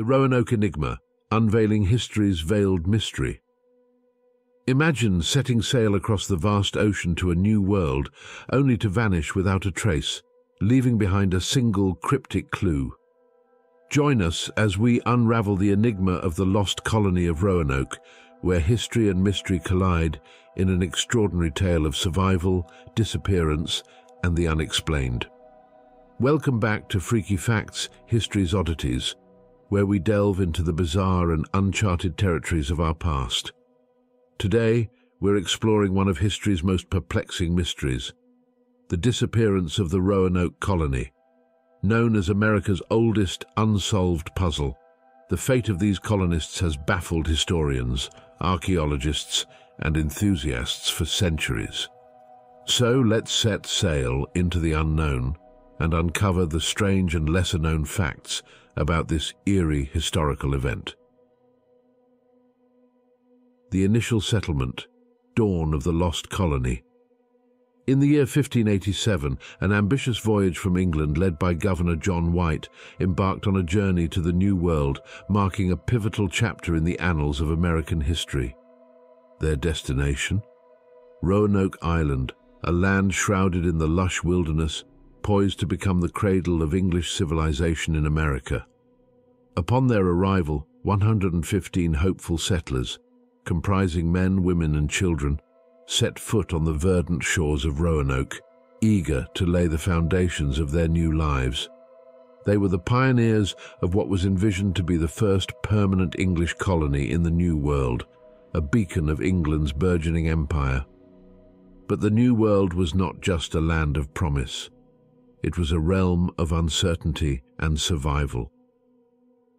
The Roanoke Enigma, unveiling history's veiled mystery. Imagine setting sail across the vast ocean to a new world, only to vanish without a trace, leaving behind a single cryptic clue. Join us as we unravel the enigma of the lost colony of Roanoke, where history and mystery collide in an extraordinary tale of survival, disappearance, and the unexplained. Welcome back to Freaky Facts, History's Oddities, where we delve into the bizarre and uncharted territories of our past. Today, we're exploring one of history's most perplexing mysteries, the disappearance of the Roanoke colony. Known as America's oldest unsolved puzzle, the fate of these colonists has baffled historians, archaeologists, and enthusiasts for centuries. So let's set sail into the unknown and uncover the strange and lesser-known facts about this eerie historical event. The initial settlement, dawn of the lost colony. In the year 1587, an ambitious voyage from England led by Governor John White embarked on a journey to the New World, marking a pivotal chapter in the annals of American history. Their destination? Roanoke Island, a land shrouded in the lush wilderness, poised to become the cradle of English civilization in America. Upon their arrival, 115 hopeful settlers, comprising men, women and children, set foot on the verdant shores of Roanoke, eager to lay the foundations of their new lives. They were the pioneers of what was envisioned to be the first permanent English colony in the New World, a beacon of England's burgeoning empire. But the New World was not just a land of promise. It was a realm of uncertainty and survival.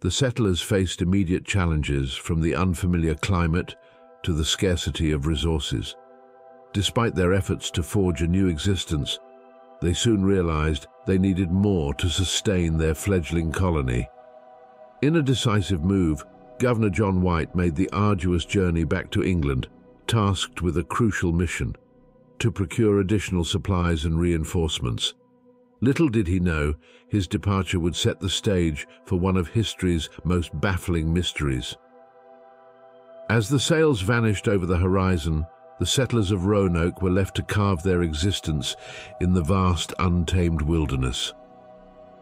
The settlers faced immediate challenges from the unfamiliar climate to the scarcity of resources. Despite their efforts to forge a new existence, they soon realized they needed more to sustain their fledgling colony. In a decisive move, Governor John White made the arduous journey back to England, tasked with a crucial mission, to procure additional supplies and reinforcements. Little did he know, his departure would set the stage for one of history's most baffling mysteries. As the sails vanished over the horizon, the settlers of Roanoke were left to carve their existence in the vast, untamed wilderness.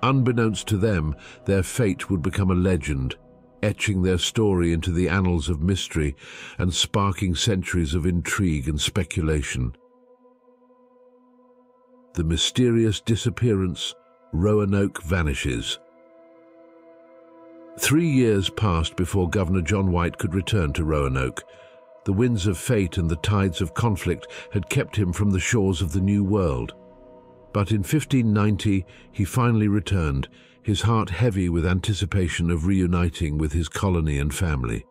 Unbeknownst to them, their fate would become a legend, etching their story into the annals of mystery and sparking centuries of intrigue and speculation the mysterious disappearance, Roanoke vanishes. Three years passed before Governor John White could return to Roanoke. The winds of fate and the tides of conflict had kept him from the shores of the New World. But in 1590 he finally returned, his heart heavy with anticipation of reuniting with his colony and family.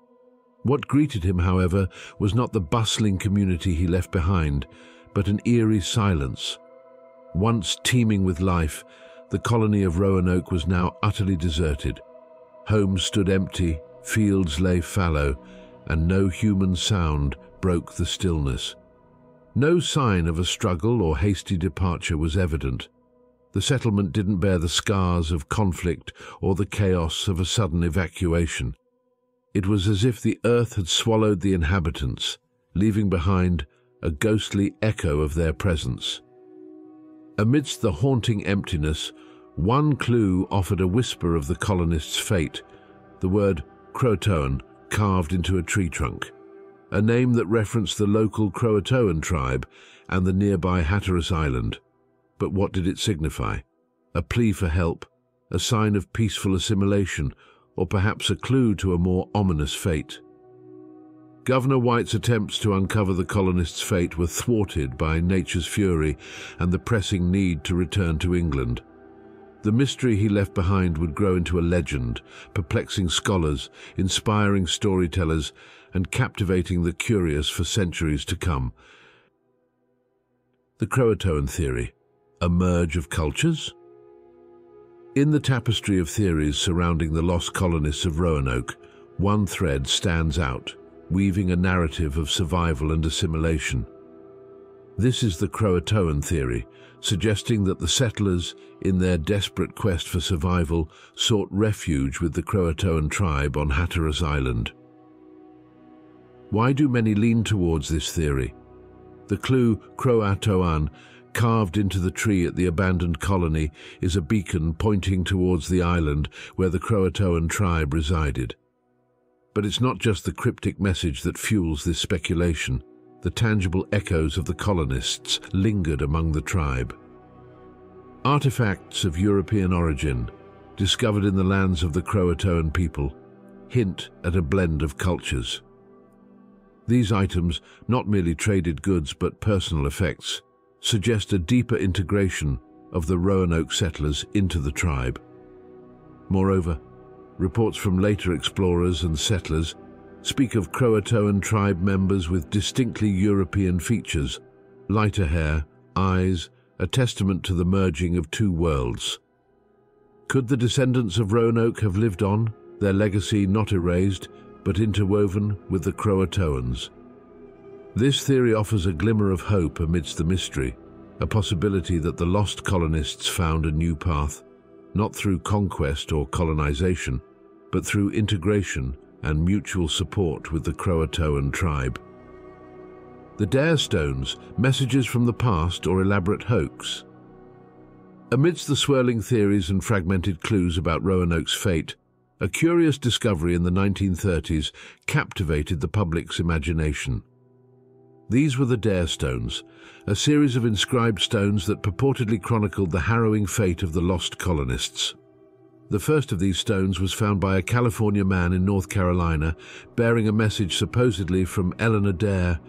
What greeted him, however, was not the bustling community he left behind, but an eerie silence, once teeming with life, the colony of Roanoke was now utterly deserted. Homes stood empty, fields lay fallow, and no human sound broke the stillness. No sign of a struggle or hasty departure was evident. The settlement didn't bear the scars of conflict or the chaos of a sudden evacuation. It was as if the earth had swallowed the inhabitants, leaving behind a ghostly echo of their presence. Amidst the haunting emptiness, one clue offered a whisper of the colonists' fate, the word Croatoan carved into a tree trunk, a name that referenced the local Croatoan tribe and the nearby Hatteras Island. But what did it signify? A plea for help, a sign of peaceful assimilation, or perhaps a clue to a more ominous fate? Governor White's attempts to uncover the colonists' fate were thwarted by nature's fury and the pressing need to return to England. The mystery he left behind would grow into a legend, perplexing scholars, inspiring storytellers, and captivating the curious for centuries to come. The Croatoan Theory, a merge of cultures? In the tapestry of theories surrounding the lost colonists of Roanoke, one thread stands out weaving a narrative of survival and assimilation. This is the Croatoan theory, suggesting that the settlers, in their desperate quest for survival, sought refuge with the Croatoan tribe on Hatteras Island. Why do many lean towards this theory? The clue Croatoan, carved into the tree at the abandoned colony, is a beacon pointing towards the island where the Croatoan tribe resided. But it's not just the cryptic message that fuels this speculation. The tangible echoes of the colonists lingered among the tribe. Artifacts of European origin, discovered in the lands of the Croatoan people, hint at a blend of cultures. These items, not merely traded goods but personal effects, suggest a deeper integration of the Roanoke settlers into the tribe. Moreover, reports from later explorers and settlers speak of Croatoan tribe members with distinctly European features, lighter hair, eyes, a testament to the merging of two worlds. Could the descendants of Roanoke have lived on, their legacy not erased, but interwoven with the Croatoans. This theory offers a glimmer of hope amidst the mystery, a possibility that the lost colonists found a new path, not through conquest or colonization, but through integration and mutual support with the Croatoan tribe. The Dare Stones, messages from the past or elaborate hoax? Amidst the swirling theories and fragmented clues about Roanoke's fate, a curious discovery in the 1930s captivated the public's imagination. These were the Dare Stones, a series of inscribed stones that purportedly chronicled the harrowing fate of the lost colonists. The first of these stones was found by a California man in North Carolina, bearing a message supposedly from Eleanor Dare,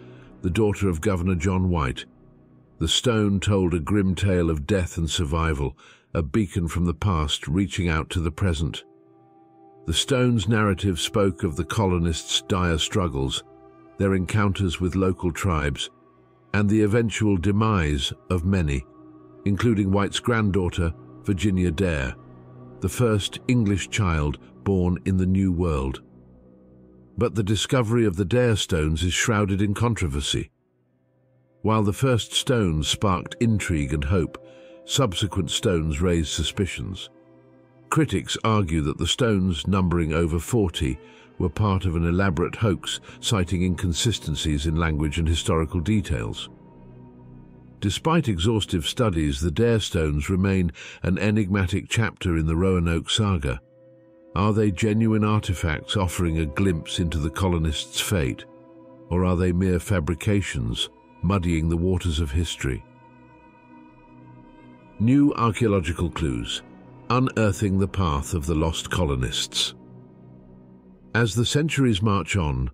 the daughter of Governor John White. The stone told a grim tale of death and survival, a beacon from the past reaching out to the present. The stone's narrative spoke of the colonists' dire struggles, their encounters with local tribes, and the eventual demise of many, including White's granddaughter, Virginia Dare, the first English child born in the New World. But the discovery of the Dare stones is shrouded in controversy. While the first stones sparked intrigue and hope, subsequent stones raised suspicions. Critics argue that the stones, numbering over 40, were part of an elaborate hoax citing inconsistencies in language and historical details. Despite exhaustive studies, the Dare Stones remain an enigmatic chapter in the Roanoke saga. Are they genuine artifacts offering a glimpse into the colonists' fate? Or are they mere fabrications, muddying the waters of history? New archaeological clues unearthing the path of the lost colonists. As the centuries march on,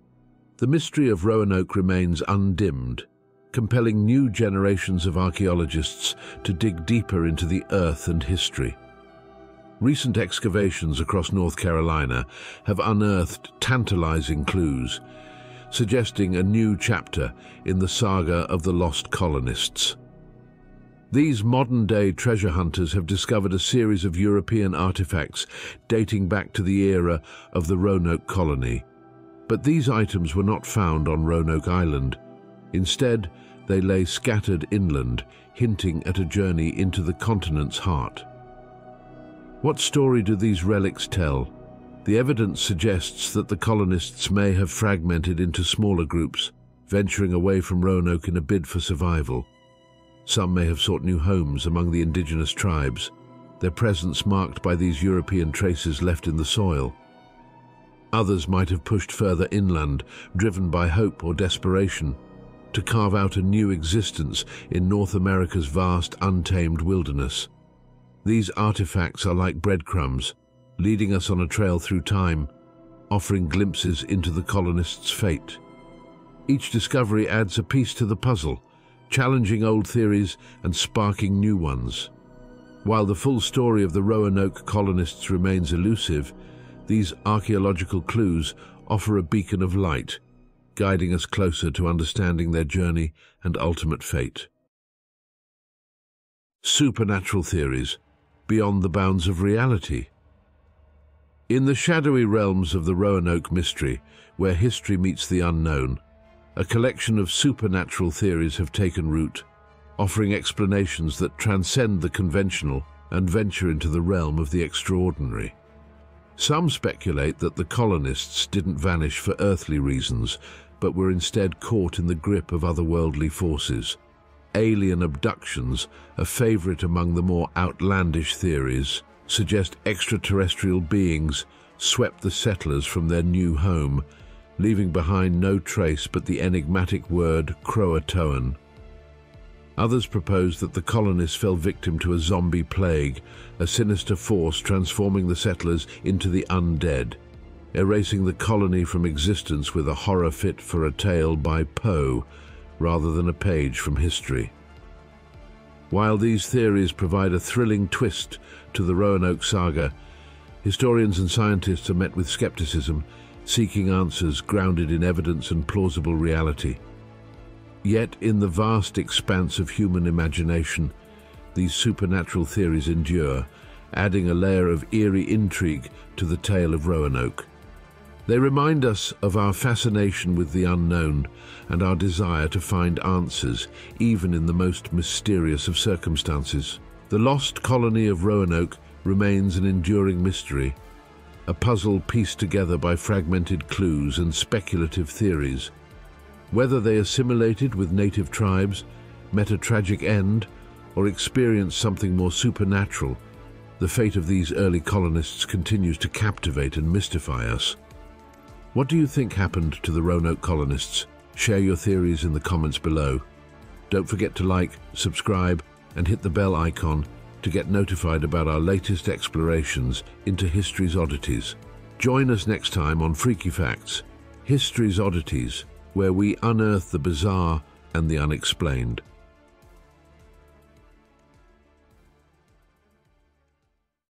the mystery of Roanoke remains undimmed, compelling new generations of archaeologists to dig deeper into the earth and history. Recent excavations across North Carolina have unearthed tantalizing clues, suggesting a new chapter in the saga of the lost colonists. These modern-day treasure hunters have discovered a series of European artifacts dating back to the era of the Roanoke colony. But these items were not found on Roanoke Island. Instead, they lay scattered inland, hinting at a journey into the continent's heart. What story do these relics tell? The evidence suggests that the colonists may have fragmented into smaller groups, venturing away from Roanoke in a bid for survival. Some may have sought new homes among the indigenous tribes, their presence marked by these European traces left in the soil. Others might have pushed further inland, driven by hope or desperation, to carve out a new existence in North America's vast, untamed wilderness. These artifacts are like breadcrumbs, leading us on a trail through time, offering glimpses into the colonists' fate. Each discovery adds a piece to the puzzle, challenging old theories and sparking new ones. While the full story of the Roanoke colonists remains elusive, these archaeological clues offer a beacon of light, guiding us closer to understanding their journey and ultimate fate. Supernatural theories, beyond the bounds of reality. In the shadowy realms of the Roanoke mystery, where history meets the unknown, a collection of supernatural theories have taken root. offering explanations that transcend the conventional and venture into the realm of the extraordinary. Some speculate that the colonists didn't vanish for earthly reasons, but were instead caught in the grip of otherworldly forces. Alien abductions, a favorite among the more outlandish theories, suggest extraterrestrial beings swept the settlers from their new home, leaving behind no trace but the enigmatic word Croatoan. Others propose that the colonists fell victim to a zombie plague, a sinister force transforming the settlers into the undead, erasing the colony from existence with a horror fit for a tale by Poe rather than a page from history. While these theories provide a thrilling twist to the Roanoke saga, historians and scientists are met with skepticism, seeking answers grounded in evidence and plausible reality. Yet in the vast expanse of human imagination, these supernatural theories endure, adding a layer of eerie intrigue to the tale of Roanoke. They remind us of our fascination with the unknown and our desire to find answers, even in the most mysterious of circumstances. The lost colony of Roanoke remains an enduring mystery, a puzzle pieced together by fragmented clues and speculative theories. Whether they assimilated with native tribes, met a tragic end, or experienced something more supernatural, the fate of these early colonists continues to captivate and mystify us. What do you think happened to the Roanoke colonists? Share your theories in the comments below. Don't forget to like, subscribe, and hit the bell icon to get notified about our latest explorations into history's oddities. Join us next time on Freaky Facts, History's Oddities, where we unearth the bizarre and the unexplained.